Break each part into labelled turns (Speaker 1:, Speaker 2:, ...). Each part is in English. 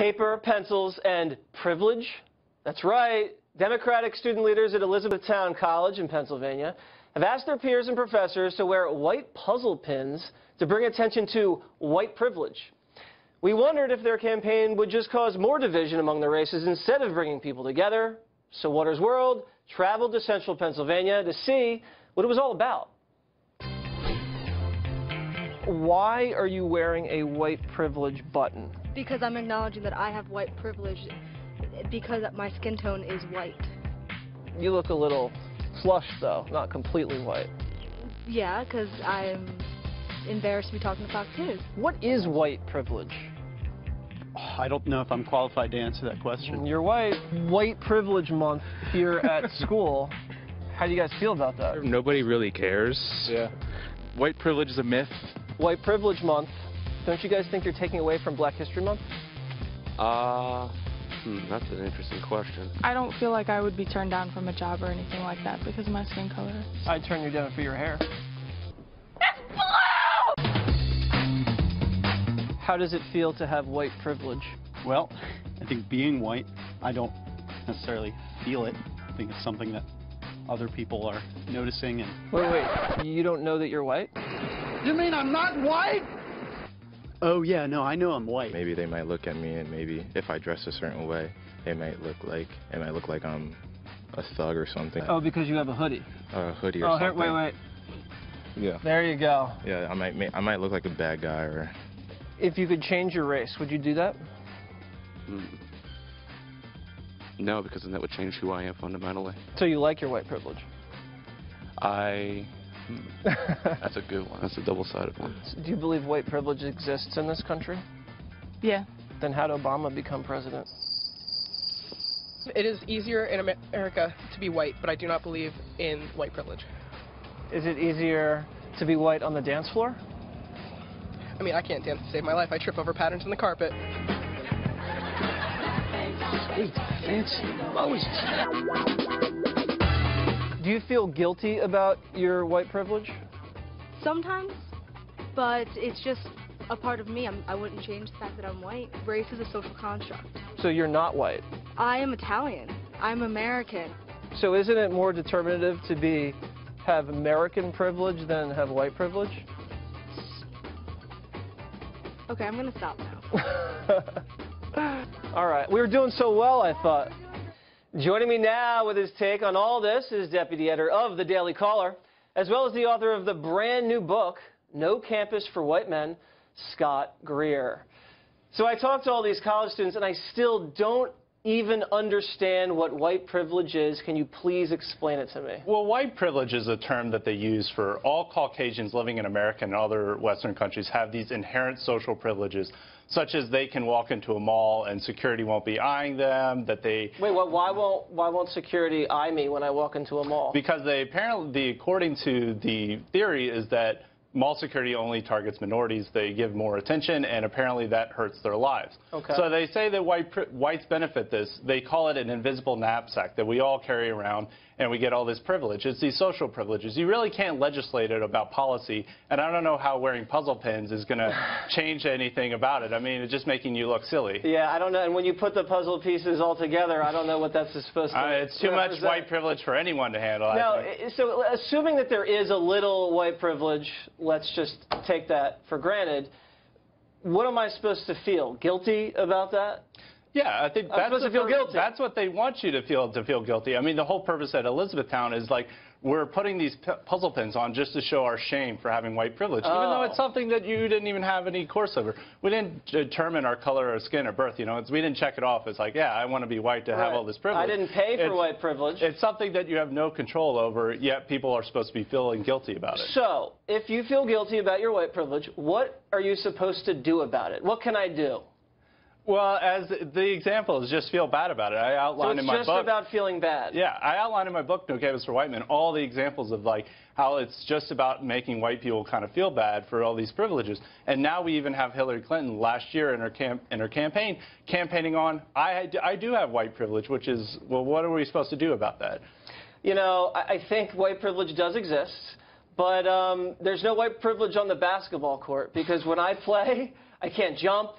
Speaker 1: Paper, pencils, and privilege? That's right. Democratic student leaders at Elizabethtown College in Pennsylvania have asked their peers and professors to wear white puzzle pins to bring attention to white privilege. We wondered if their campaign would just cause more division among the races instead of bringing people together. So Watters' World traveled to central Pennsylvania to see what it was all about. Why are you wearing a white privilege button?
Speaker 2: Because I'm acknowledging that I have white privilege because my skin tone is white.
Speaker 1: You look a little flushed, though, not completely white.
Speaker 2: Yeah, because I'm embarrassed to be talking to Fox News.
Speaker 1: What is white privilege?
Speaker 3: I don't know if I'm qualified to answer that question.
Speaker 1: You're white. White Privilege Month here at school. How do you guys feel about that?
Speaker 4: Nobody really cares.
Speaker 5: Yeah.
Speaker 4: White privilege is a myth.
Speaker 1: White Privilege Month. Don't you guys think you're taking away from Black History Month?
Speaker 5: Uh, hmm, that's an interesting question.
Speaker 6: I don't feel like I would be turned down from a job or anything like that because of my skin color.
Speaker 1: I'd turn you down for your hair. It's blue! How does it feel to have white privilege?
Speaker 3: Well, I think being white, I don't necessarily feel it. I think it's something that other people are noticing and
Speaker 1: Wait, wait. You don't know that you're white?
Speaker 3: You mean I'm not white? Oh yeah, no, I know I'm white.
Speaker 7: Maybe they might look at me and maybe if I dress a certain way, it might look like it might look like I'm a thug or something.
Speaker 1: Oh, because you have a hoodie.
Speaker 7: Or A hoodie or
Speaker 1: Oh, here,
Speaker 7: something.
Speaker 1: wait, wait.
Speaker 7: Yeah.
Speaker 1: There you go.
Speaker 7: Yeah, I might I might look like a bad guy or
Speaker 1: If you could change your race, would you do that?
Speaker 5: Hmm. No, because then that would change who I am fundamentally.
Speaker 1: So you like your white privilege?
Speaker 5: I. That's a good one. That's a double-sided one.
Speaker 1: Do you believe white privilege exists in this country?
Speaker 6: Yeah.
Speaker 1: Then how did Obama become president?
Speaker 8: It is easier in America to be white, but I do not believe in white privilege.
Speaker 1: Is it easier to be white on the dance floor?
Speaker 8: I mean, I can't dance to save my life. I trip over patterns in the carpet.
Speaker 1: Do you feel guilty about your white privilege?
Speaker 2: Sometimes, but it's just a part of me. I'm, I wouldn't change the fact that I'm white. Race is a social construct.
Speaker 1: So you're not white.
Speaker 2: I am Italian. I'm American.
Speaker 1: So isn't it more determinative to be have American privilege than have white privilege?
Speaker 2: Okay, I'm gonna stop now.
Speaker 1: all right. We were doing so well, I thought. Joining me now with his take on all this is deputy editor of the Daily Caller, as well as the author of the brand new book, No Campus for White Men, Scott Greer. So I talked to all these college students, and I still don't even understand what white privilege is. Can you please explain it to me?
Speaker 9: Well, white privilege is a term that they use for all Caucasians living in America and other Western countries have these inherent social privileges, such as they can walk into a mall and security won't be eyeing them, that they
Speaker 1: Wait, what, why won't why won't security eye me when I walk into a mall?
Speaker 9: because they apparently, the, according to the theory, is that mall security only targets minorities. They give more attention, and apparently that hurts their lives.
Speaker 1: Okay.
Speaker 9: So they say that white, whites benefit this. They call it an invisible knapsack that we all carry around, and we get all this privilege. It's these social privileges. You really can't legislate it about policy, and I don't know how wearing puzzle pins is going to change anything about it. I mean, it's just making you look silly.
Speaker 1: Yeah, I don't know. And when you put the puzzle pieces all together, I don't know what that's supposed to.
Speaker 9: Uh, it's too much white privilege for anyone to handle. Think.
Speaker 1: so assuming that there is a little white privilege, let's just take that for granted. What am I supposed to feel? Guilty about that?
Speaker 9: Yeah, I think
Speaker 1: I'm
Speaker 9: that's
Speaker 1: supposed to feel guilty.
Speaker 9: That's what they want you to feel to feel guilty. I mean, the whole purpose at Elizabethtown is like we're putting these puzzle pins on just to show our shame for having white privilege, even though
Speaker 1: Oh.
Speaker 9: it's something that you didn't even have any course over. We didn't determine our color or skin or birth. You know, it's, we didn't check it off. It's like, yeah, I want to be white to have all this privilege.
Speaker 1: I didn't pay for
Speaker 9: It's-
Speaker 1: white privilege.
Speaker 9: It's something that you have no control over, yet people are supposed to be feeling guilty about it.
Speaker 1: So, if you feel guilty about your white privilege, what are you supposed to do about it? What can I do?
Speaker 9: Well, as the example is just feel bad about it. I outlined
Speaker 1: it's
Speaker 9: in my book.
Speaker 1: It's just about feeling bad.
Speaker 9: Yeah, I outlined in my book, No Campus for White Men, all the examples of like how it's just about making white people kind of feel bad for all these privileges. And now we even have Hillary Clinton last year in her camp in her campaign campaigning on I I do have white privilege, which is well, what are we supposed to do about that?
Speaker 1: You know, I, I think white privilege does exist, but um, there's no white privilege on the basketball court because when I play, I can't jump,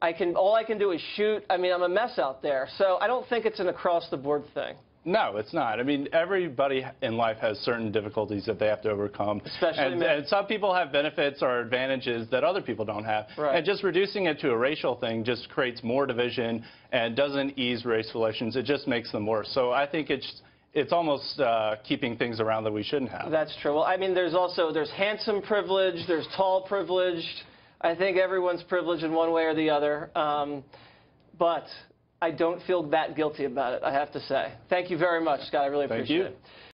Speaker 1: I can all I can do is shoot. I mean, I'm a mess out there. So I don't think it's an across the board thing.
Speaker 9: No, it's not. I mean, everybody in life has certain difficulties that they have to overcome.
Speaker 1: Especially
Speaker 9: and,
Speaker 1: men.
Speaker 9: and some people have benefits or advantages that other people don't have.
Speaker 1: Right.
Speaker 9: And just reducing it to a racial thing just creates more division and doesn't ease race relations. It just makes them worse. So I think it's it's almost uh, keeping things around that we shouldn't have.
Speaker 1: That's true. Well, I mean, there's also there's handsome privilege, there's tall privilege. I think everyone's privileged in one way or the other. Um, but I don't feel that guilty about it. I have to say. Thank you very much, Scott. I really
Speaker 9: Thank
Speaker 1: appreciate
Speaker 9: you.
Speaker 1: it.